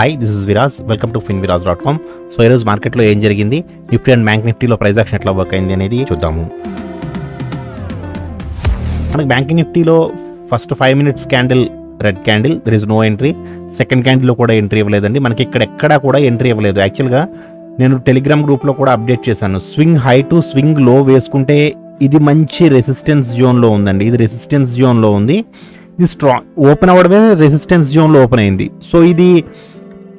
Hi this is Viraj welcome to fin Viraj dot com so ఈరోజు మార్కెట్లో ఏం జరిగింది? నిఫ్టీ అండ్ బ్యాంక్ నిఫ్టీలో ప్రైస్ యాక్షన్ ఎట్లా వర్క్ అయింది అనేది చూద్దాము. మనకి బ్యాంకింగ్ నిఫ్టీలో first five minutes candle red candle there is no entry second క్యాండిల్లో కూడా ఎంట్రీ ఇవ్వలేదండి. మనకి ఇక్కడ ఎక్కడా కూడా ఎంట్రీ ఇవ్వలేదు. యాక్చువల్గా నేను టెలిగ్రామ్ గ్రూప్లో కూడా అప్డేట్ చేశాను. స్వింగ్ హై టు స్వింగ్లో వేసుకుంటే ఇది మంచి రెసిస్టెన్స్ జోన్లో ఉందండి. ఇది రెసిస్టెన్స్ జోన్లో ఉంది. ఇది స్ట్రాంగ్ ఓపెన్ అవ్వడమే రెసిస్టెన్స్ జోన్లో ఓపెన్ అయింది. సో ఇది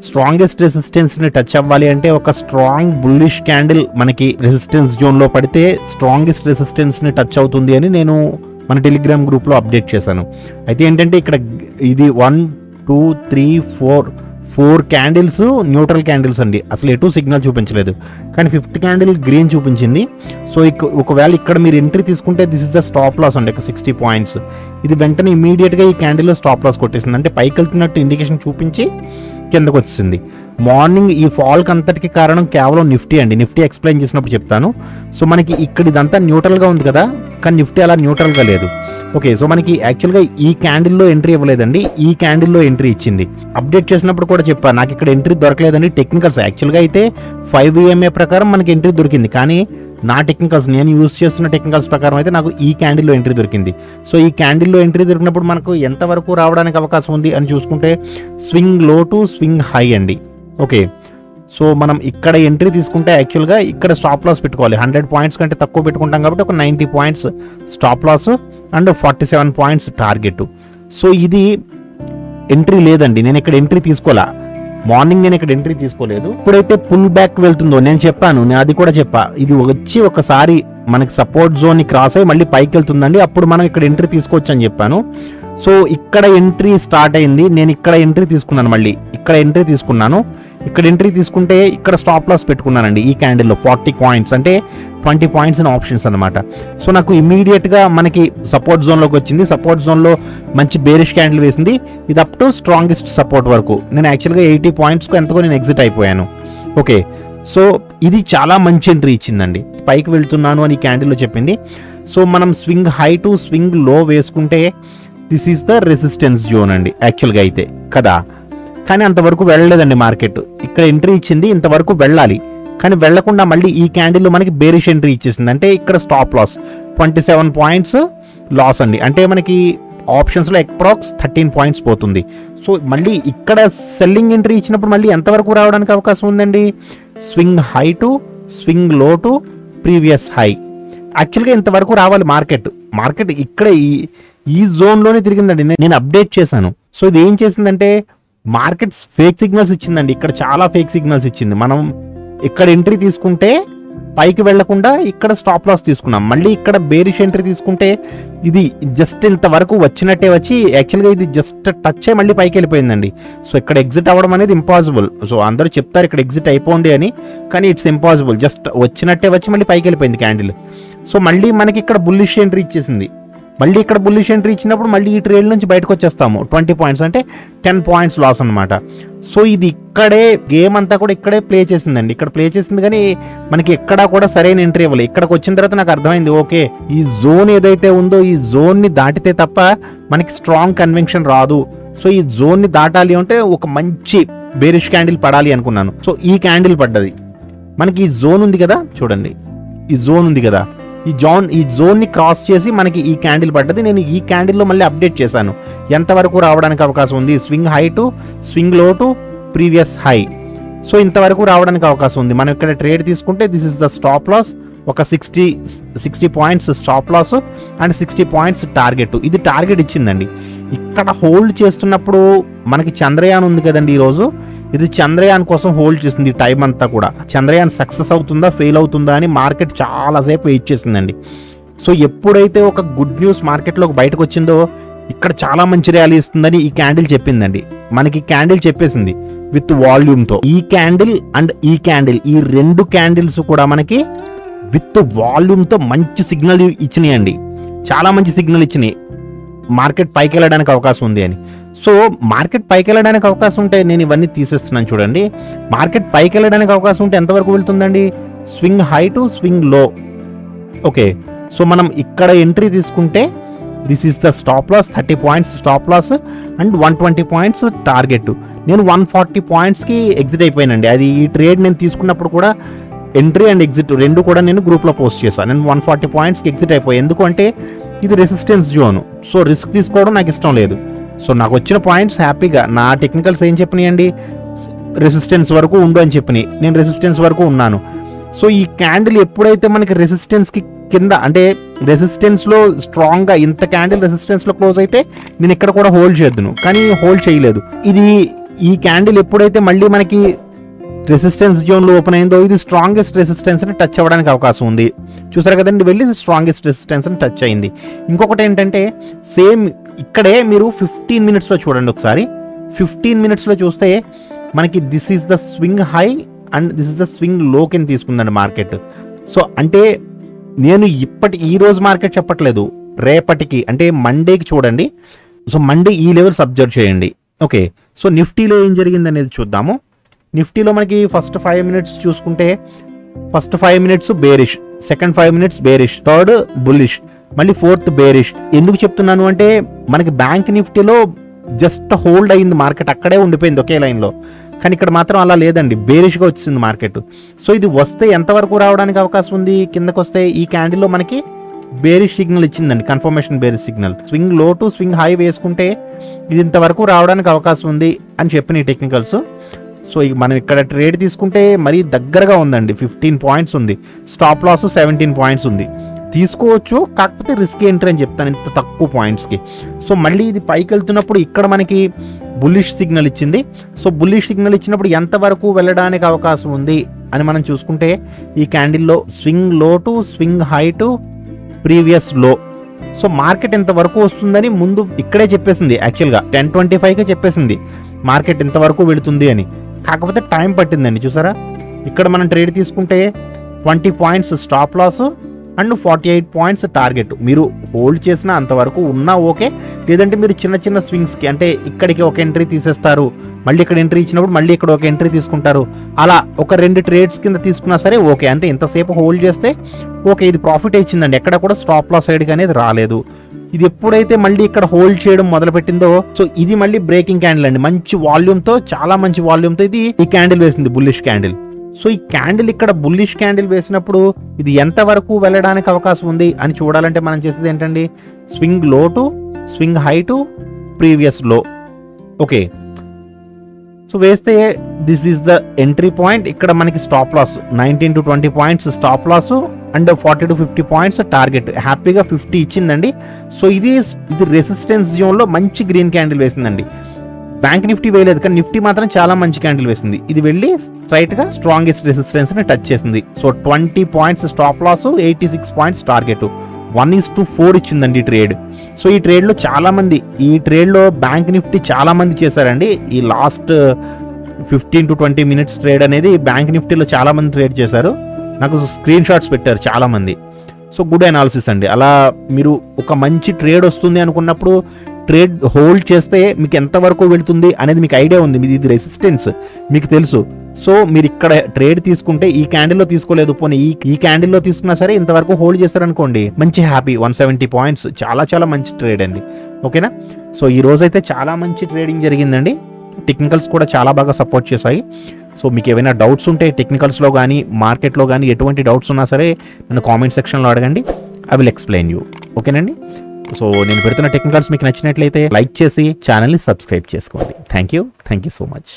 స్ట్రాంగెస్ట్ రెసిస్టెన్స్ని టచ్ అవ్వాలి అంటే ఒక స్ట్రాంగ్ బుల్లిష్ క్యాండిల్ మనకి రెసిస్టెన్స్ జోన్లో పడితే స్ట్రాంగెస్ట్ రెసిస్టెన్స్ని టచ్ అవుతుంది అని నేను మన టెలిగ్రామ్ గ్రూప్లో అప్డేట్ చేశాను. అయితే ఏంటంటే ఇక్కడ ఇది one two three four four candles neutral candles అండి. అసలు ఎటు సిగ్నల్ చూపించలేదు. కానీ ఫిఫ్త్ క్యాండిల్ గ్రీన్ చూపించింది. సో ఇక ఒకవేళ ఇక్కడ మీరు ఎంట్రీ తీసుకుంటే this is the stop loss అండి ఒక సిక్స్టీ పాయింట్స్ ఇది వెంటనే ఇమీడియట్గా ఈ క్యాండిల్లో స్టాప్ లాస్ కొట్టేసింది. అంటే పైకి వెళ్తున్నట్టు ఇండికేషన్ చూపించి కిందకు వచ్చింది మార్నింగ్ ఈ ఫాల్కి అంతటికి కారణం కేవలం నిఫ్టీ అండి. నిఫ్టీ ఎక్స్ప్లెయిన్ చేసినప్పుడు చెప్తాను. సో మనకి ఇక్కడ ఇదంతా న్యూట్రల్గా ఉంది కదా. కానీ నిఫ్టీ అలా న్యూట్రల్గా లేదు. ఓకే సో మనకి యాక్చువల్గా ఈ క్యాండిల్లో ఎంట్రీ ఇవ్వలేదండి. ఈ క్యాండిల్లో ఎంట్రీ ఇచ్చింది. అప్డేట్ చేసినప్పుడు కూడా చెప్పాను నాకు ఇక్కడ ఎంట్రీ దొరకలేదండి. టెక్నికల్స్ యాక్చువల్గా అయితే ఫైవ్ ఈఎంఏ ప్రకారం మనకి ఎంట్రీ దొరికింది. కానీ నా టెక్నికల్స్ నేను యూస్ చేస్తున్న టెక్నికల్స్ ప్రకారం అయితే నాకు ఈ క్యాండిల్లో ఎంట్రీ దొరికింది. సో ఈ క్యాండిల్లో ఎంట్రీ దొరికినప్పుడు మనకు ఎంతవరకు రావడానికి అవకాశం ఉంది అని చూసుకుంటే swing low to swing high అండి. ఓకే సో మనం ఇక్కడ ఎంట్రీ తీసుకుంటే యాక్చువల్గా ఇక్కడ స్టాప్ లాస్ పెట్టుకోవాలి. హండ్రెడ్ పాయింట్స్ కంటే తక్కువ పెట్టుకుంటాం కాబట్టి ఒక ninety points stop loss and forty seven points target. So ఇది ఎంట్రీ లేదండి. నేను ఇక్కడ ఎంట్రీ తీసుకోవాలా మార్నింగ్ నేను ఇక్కడ ఎంట్రీ తీసుకోలేదు. ఇప్పుడైతే పుల్ బ్యాక్ వెళ్తుందో? నేను చెప్పాను నేను అది కూడా చెప్పా. ఇది వచ్చి ఒకసారి మనకి సపోర్ట్ జోన్ క్రాస్ అయ్యి మళ్ళీ పైకి వెళ్తుందండి. అప్పుడు మనం ఇక్కడ ఎంట్రీ తీసుకోవచ్చు అని చెప్పాను. సో ఇక్కడ ఎంట్రీ స్టార్ట్ అయింది. నేను ఇక్కడ ఎంట్రీ తీసుకున్నాను మళ్ళీ. ఇక్కడ ఎంట్రీ తీసుకున్నాను. ఇక్కడ ఎంట్రీ తీసుకుంటే ఇక్కడ స్టాప్ లాస్ పెట్టుకున్నానండి ఈ క్యాండిల్లో ఫార్టీ పాయింట్స్ అంటే ట్వంటీ పాయింట్స్ అండ్ ఆప్షన్స్ అనమాట సో నాకు ఇమీడియట్గా మనకి సపోర్ట్ జోన్లోకి వచ్చింది. సపోర్ట్ జోన్లో మంచి బేరిష్ క్యాండిల్ వేసింది. ఇది అప్ టు స్ట్రాంగెస్ట్ సపోర్ట్ వరకు. నేను యాక్చువల్గా ఎయిటీ పాయింట్స్కు ఎంతకో నేను ఎగ్జిట్ అయిపోయాను. ఓకే సో ఇది చాలా మంచి ఎంట్రీ ఇచ్చిందండి. పైకి వెళ్తున్నాను అని ఈ క్యాండిల్లో చెప్పింది. సో మనం స్వింగ్ హై టు స్వింగ్లో వేసుకుంటే this is the resistance zone అండి. యాక్చువల్గా అయితే. కదా? కానీ అంతవరకు వెళ్ళలేదండి మార్కెట్. ఇక్కడ ఎంట్రీ ఇచ్చింది ఇంతవరకు వెళ్ళాలి. కానీ వెళ్ళకుండా మళ్ళీ ఈ క్యాండిల్ మనకి బేరిష్ ఎంట్రీ ఇచ్చేసింది. అంటే ఇక్కడ stop loss twenty seven points loss అండి. అంటే మనకి ఆప్షన్స్లో ఎక్ప్రాక్స్ థర్టీన్ పాయింట్స్ పోతుంది. సో మళ్ళీ ఇక్కడ సెల్లింగ్ ఎంట్రీ ఇచ్చినప్పుడు మళ్ళీ ఎంతవరకు రావడానికి అవకాశం ఉందండి? Swing high to swing low to previous high యాక్చువల్గా ఇంతవరకు రావాలి మార్కెట్ మార్కెట్ ఇక్కడ ఈ ఈ జోన్లోనే తిరిగిందండి. నేను అప్డేట్ చేశాను. సో ఇది ఏం చేసిందంటే మార్కెట్స్ ఫేక్ సిగ్నల్స్ ఇచ్చిందండి. ఇక్కడ చాలా ఫేక్ సిగ్నల్స్ ఇచ్చింది. మనం ఇక్కడ ఎంట్రీ తీసుకుంటే పైకి వెళ్ళకుండా ఇక్కడ స్టాప్ లాస్ తీసుకున్నాం. మళ్ళీ ఇక్కడ బేరిష్ ఎంట్రీ తీసుకుంటే ఇది జస్ట్ ఇంతవరకు వచ్చినట్టే వచ్చి యాక్చువల్గా ఇది జస్ట్ టచ్ అయ్యి మళ్ళీ పైకి వెళ్ళిపోయిందండి. సో ఇక్కడ ఎగ్జిట్ అవ్వడం అనేది ఇంపాసిబుల్. సో అందరూ చెప్తారు ఇక్కడ ఎగ్జిట్ అయిపోండి అని కానీ ఇట్స్ ఇంపాసిబుల్. జస్ట్ వచ్చినట్టే వచ్చి మళ్ళీ పైకి వెళ్ళిపోయింది క్యాండిల్. సో మళ్ళీ మనకి ఇక్కడ బుల్లిష్ ఎంట్రీ ఇచ్చేసింది. మళ్ళీ ఇక్కడ బుల్లిష్ ఎంట్రీ ఇచ్చినప్పుడు మళ్ళీ ఈ ట్రేల్ నుంచి బయటకు వచ్చేస్తాము. ట్వంటీ పాయింట్స్ అంటే టెన్ పాయింట్స్ లాస్ అనమాట సో ఇది ఇక్కడే గేమ్ అంతా కూడా ఇక్కడే ప్లే చేసిందండి. ఇక్కడ ప్లే చేసింది కానీ మనకి ఎక్కడా కూడా సరైన ఎంట్రీ ఇవ్వలేదు ఇక్కడికి వచ్చిన తర్వాత నాకు అర్థమైంది ఓకే ఈ జోన్ ఏదైతే ఉందో ఈ జోన్ని దాటితే తప్ప మనకి స్ట్రాంగ్ కన్వెన్షన్ రాదు. సో ఈ జోన్ని దాటాలి అంటే ఒక మంచి బేరిష్ క్యాండిల్ పడాలి అనుకున్నాను. సో ఈ క్యాండిల్ పడ్డది. మనకి ఈ జోన్ ఉంది కదా చూడండి. ఈ జోన్ ఉంది కదా. ఈ జోన్ ఈ జోన్ని క్రాస్ చేసి మనకి ఈ క్యాండిల్ పడ్డది. నేను ఈ క్యాండిల్లో మళ్ళీ అప్డేట్ చేశాను. ఎంతవరకు రావడానికి అవకాశం ఉంది? Swing high to swing low to previous high so ఇంతవరకు రావడానికి అవకాశం ఉంది. మనం ఇక్కడ ట్రేడ్ తీసుకుంటే this is the stop loss ఒక sixty sixty points stop loss and sixty points target ఇది టార్గెట్ ఇచ్చిందండి. ఇక్కడ హోల్డ్ చేస్తున్నప్పుడు మనకి చంద్రయాన్ ఉంది కదండి ఈరోజు. ఇది చంద్రయాన్ కోసం హోల్డ్ చేసింది టైం అంతా కూడా. చంద్రయాన్ సక్సెస్ అవుతుందా ఫెయిల్ అవుతుందా అని మార్కెట్ చాలాసేపు వెయిట్ చేసిందండి. సో ఎప్పుడైతే ఒక గుడ్ న్యూస్ మార్కెట్లోకి బయటకు వచ్చిందో ఇక్కడ చాలా మంచి ర్యాలీ ఇస్తుందని ఈ క్యాండిల్ చెప్పిందండి. మనకి క్యాండిల్ చెప్పేసింది విత్ వాల్యూమ్తో. ఈ క్యాండిల్ అండ్ ఈ క్యాండిల్ ఈ రెండు క్యాండిల్స్ కూడా మనకి విత్ వాల్యూమ్తో మంచి సిగ్నల్ ఇచ్చినాయండి. చాలా మంచి సిగ్నల్ ఇచ్చినాయి. మార్కెట్ పైకి వెళ్ళడానికి అవకాశం ఉంది అని. సో మార్కెట్ పైకి వెళ్ళడానికి అవకాశం ఉంటే నేను ఇవన్నీ తీసేస్తున్నాను చూడండి. మార్కెట్ పైకి వెళ్ళడానికి అవకాశం ఉంటే ఎంతవరకు వెళ్తుందండి? Swing high to swing low. Okay. So మనం ఇక్కడ ఎంట్రీ తీసుకుంటే this is the stop loss thirty points stop loss and one twenty points target. నేను వన్ ఫార్టీ పాయింట్స్కి ఎగ్జిట్ అయిపోయానండి. అది ఈ ట్రేడ్ నేను తీసుకున్నప్పుడు కూడా ఎంట్రీ అండ్ ఎగ్జిట్ రెండు కూడా నేను గ్రూప్లో పోస్ట్ చేశాను. నేను వన్ ఫార్టీ పాయింట్స్కి ఎగ్జిట్ అయిపోయాను. ఎందుకంటే ఇది రెసిస్టెన్స్ జోన్ సో రిస్క్ తీసుకోవడం నాకు ఇష్టం లేదు. సో నాకు వచ్చిన పాయింట్స్ హ్యాపీగా నా టెక్నికల్స్ ఏం చెప్పినాయండి? రెసిస్టెన్స్ వరకు ఉండు అని చెప్పినాయి. నేను రెసిస్టెన్స్ వరకు ఉన్నాను. సో ఈ క్యాండిల్ ఎప్పుడైతే మనకి రెసిస్టెన్స్కి కింద అంటే రెసిస్టెన్స్లో స్ట్రాంగ్గా ఇంత క్యాండిల్ రెసిస్టెన్స్లో క్లోజ్ అయితే నేను ఇక్కడ కూడా హోల్డ్ చేద్దును కానీ హోల్డ్ చేయలేదు. ఇది ఈ క్యాండిల్ ఎప్పుడైతే మళ్ళీ మనకి రెసిస్టెన్స్ జోన్లో ఓపెన్ అయిందో ఇది స్ట్రాంగెస్ట్ రెసిస్టెన్స్ని టచ్ అవ్వడానికి అవకాశం ఉంది. చూసారు కదండి వెళ్ళి స్ట్రాంగెస్ట్ రెసిస్టెన్స్ని టచ్ అయింది. ఇంకొకటి ఏంటంటే సేమ్ ఇక్కడే మీరు ఫిఫ్టీన్ మినిట్స్లో చూడండి ఒకసారి. ఫిఫ్టీన్ మినిట్స్లో చూస్తే మనకి this is the swing high and this is the swing low కింద తీసుకుందండి మార్కెట్ సో అంటే నేను ఇప్పటి ఈ రోజు మార్కెట్ చెప్పట్లేదు. రేపటికి అంటే మండేకి చూడండి. సో మండే ఈ లెవెల్స్ అబ్జర్వ్ చేయండి. ఓకే సో నిఫ్టీలో ఏం జరిగింది అనేది చూద్దాము. నిఫ్టీలో మనకి ఫస్ట్ ఫైవ్ మినిట్స్ చూసుకుంటే first five minutes bearish second five minutes bearish third bullish మళ్ళీ ఫోర్త్ బేరిష్ ఎందుకు చెప్తున్నాను అంటే మనకి బ్యాంక్ నిఫ్టీలో జస్ట్ హోల్డ్ అయింది మార్కెట్ అక్కడే ఉండిపోయింది ఒకే లైన్లో కానీ ఇక్కడ మాత్రం అలా లేదండి బేరిష్గా వచ్చింది మార్కెట్ సో ఇది వస్తే ఎంతవరకు రావడానికి అవకాశం ఉంది? కిందకు వస్తే ఈ క్యాండిల్లో మనకి bearish signal ఇచ్చిందండి confirmation bearish signal swing low to swing high వేసుకుంటే ఇది ఇంతవరకు రావడానికి అవకాశం ఉంది అని చెప్పిన ఈ టెక్నికల్స్ సో ఇక మనం ఇక్కడ ట్రేడ్ తీసుకుంటే మరీ దగ్గరగా ఉందండి. ఫిఫ్టీన్ పాయింట్స్ ఉంది. స్టాప్ లాస్ సెవెంటీన్ పాయింట్స్ ఉంది. తీసుకోవచ్చు కాకపోతే రిస్క్ ఎంట్రీ అని చెప్తాను ఇంత తక్కువ పాయింట్స్కి సో మళ్ళీ ఇది పైకి వెళ్తున్నప్పుడు ఇక్కడ మనకి బుల్లిష్ సిగ్నల్ ఇచ్చింది. సో బుల్లిష్ సిగ్నల్ ఇచ్చినప్పుడు ఎంతవరకు వెళ్ళడానికి అవకాశం ఉంది అని మనం చూసుకుంటే ఈ క్యాండిల్లో swing low to swing high to previous low so market ఇంతవరకు వస్తుందని ముందు ఇక్కడే చెప్పేసింది యాక్చువల్గా టెన్ ట్వంటీ ఫైవ్కే చెప్పేసింది. మార్కెట్ ఇంతవరకు వెళుతుంది అని. కాకపోతే టైం పట్టిందండి చూసారా? ఇక్కడ మనం ట్రేడ్ తీసుకుంటే twenty points stop loss and forty eight points target. మీరు హోల్డ్ చేసిన అంతవరకు ఉన్నా ఓకే లేదంటే మీరు చిన్న చిన్న స్వింగ్స్కి అంటే ఇక్కడికి ఒక ఎంట్రీ తీసేస్తారు మళ్ళీ ఇక్కడ ఎంట్రీ ఇచ్చినప్పుడు మళ్ళీ ఇక్కడ ఒక ఎంట్రీ తీసుకుంటారు. అలా ఒక రెండు ట్రేడ్స్ కింద తీసుకున్నా సరే ఓకే అంటే ఇంతసేపు హోల్డ్ చేస్తే ఓకే ఇది ప్రాఫిట్ ఇచ్చిందండి. ఎక్కడ కూడా స్టాప్ లాస్ సైడ్కి అనేది రాలేదు. ఇది ఎప్పుడైతే మళ్ళీ ఇక్కడ హోల్డ్ చేయడం మొదలుపెట్టిందో సో ఇది మళ్ళీ బ్రేకింగ్ క్యాండిల్ అండి. మంచి వాల్యూమ్తో చాలా మంచి వాల్యూమ్తో ఇది ఈ క్యాండిల్ వేసింది బుల్లిష్ క్యాండిల్ సో ఈ క్యాండిల్ ఇక్కడ బుల్లిష్ క్యాండిల్ వేసినప్పుడు ఇది ఎంత వరకు వెళ్ళడానికి అవకాశం ఉంది అని చూడాలంటే మనం చేసేది ఏంటండి? Swing low to swing high to previous low okay so వేస్తే this is the entry point ఇక్కడ మనకి stop loss nineteen to twenty points stop loss and forty to fifty points target. హ్యాపీగా ఫిఫ్టీ ఇచ్చిందండి. సో ఇది ఇది resistance జోన్లో మంచి green candle వేసిందండి. బ్యాంక్ నిఫ్టీ వేయలేదు కానీ నిఫ్టీ మాత్రం చాలా మంచి క్యాండిల్ వేసింది. ఇది వెళ్ళి స్ట్రైట్గా స్ట్రాంగెస్ట్ రెసిస్టెన్స్ని టచ్ చేసింది. So twenty points stop loss eighty six points target. One is to four ఇచ్చిందండి ఈ ట్రేడ్. సో ఈ ట్రేడ్లో చాలామంది ఈ ట్రేడ్లో బ్యాంక్ నిఫ్టీ చాలామంది చేశారండి. ఈ last fifteen to twenty minutes trade అనేది బ్యాంక్ నిఫ్టీలో చాలామంది ట్రేడ్ చేశారు. నాకు స్క్రీన్ షాట్స్ పెట్టారు చాలామంది. సో గుడ్ అనాలిసిస్ అండి. అలా మీరు ఒక మంచి ట్రేడ్ వస్తుంది అనుకున్నప్పుడు ట్రేడ్ హోల్డ్ చేస్తే మీకు ఎంతవరకు వెళ్తుంది అనేది మీకు ఐడియా ఉంది. మీది ఇది రెసిస్టెన్స్ మీకు తెలుసు. సో మీరు ఇక్కడ ట్రేడ్ తీసుకుంటే ఈ క్యాండిల్లో తీసుకోలేదు. పోనీ ఈ ఈ క్యాండిల్లో తీసుకున్నా సరే ఇంతవరకు హోల్డ్ చేస్తారనుకోండి మంచి హ్యాపీ వన్ సెవెంటీ పాయింట్స్ చాలా చాలా మంచి ట్రేడ్ అండి. ఓకేనా? సో ఈ రోజైతే చాలా మంచి ట్రేడింగ్ జరిగిందండి. టెక్నికల్స్ కూడా చాలా బాగా సపోర్ట్ చేశాయి. సో మీకు ఏమైనా డౌట్స్ ఉంటే టెక్నికల్స్లో కానీ మార్కెట్లో కానీ ఎటువంటి డౌట్స్ ఉన్నా సరే నన్ను కామెంట్ సెక్షన్లో అడగండి. ఐ విల్ ఎక్స్ప్లెయిన్ యూ ఓకేనండి సో నేను పెడుతున్న టెక్నికల్స్ మీకు నచ్చినట్లయితే లైక్ చేసి ఛానల్ని సబ్స్క్రైబ్ చేసుకోండి. Thank you thank you so much